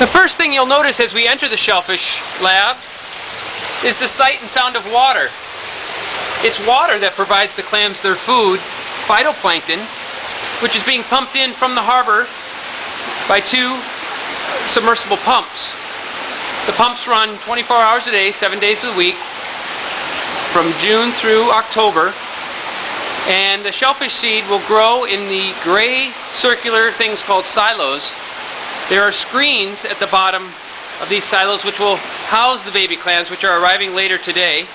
The first thing you'll notice as we enter the shellfish lab is the sight and sound of water. It's water that provides the clams their food, phytoplankton, which is being pumped in from the harbor by two submersible pumps. The pumps run 24 hours a day, 7 days a week, from June through October. And the shellfish seed will grow in the gray circular things called silos. There are screens at the bottom of these silos which will house the baby clams which are arriving later today.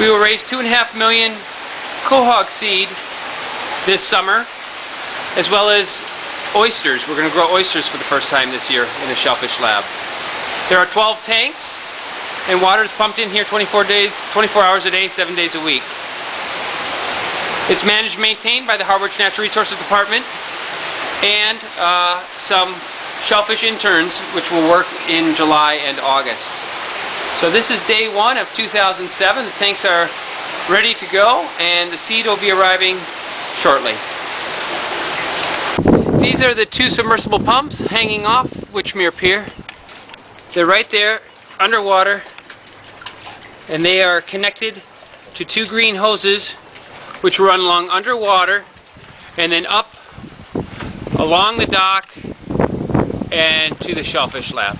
We will raise two and a half million quahog seed this summer as well as oysters. We're going to grow oysters for the first time this year in the shellfish lab. There are 12 tanks and water is pumped in here 24 days, 24 hours a day, 7 days a week. It's managed and maintained by the Harwich Natural Resources Department and uh, some shellfish interns which will work in July and August. So this is day one of 2007. The tanks are ready to go and the seed will be arriving shortly. These are the two submersible pumps hanging off Wychmere Pier. They're right there underwater and they are connected to two green hoses which run along underwater and then up along the dock and to the shellfish lab.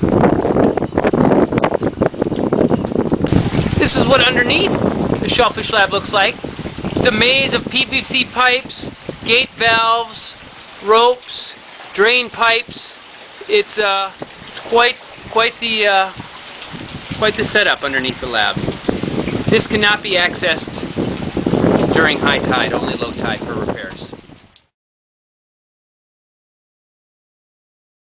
This is what underneath the shellfish lab looks like. It's a maze of PVC pipes, gate valves, ropes, drain pipes. It's uh, it's quite quite the uh, quite the setup underneath the lab. This cannot be accessed during high tide, only low tide for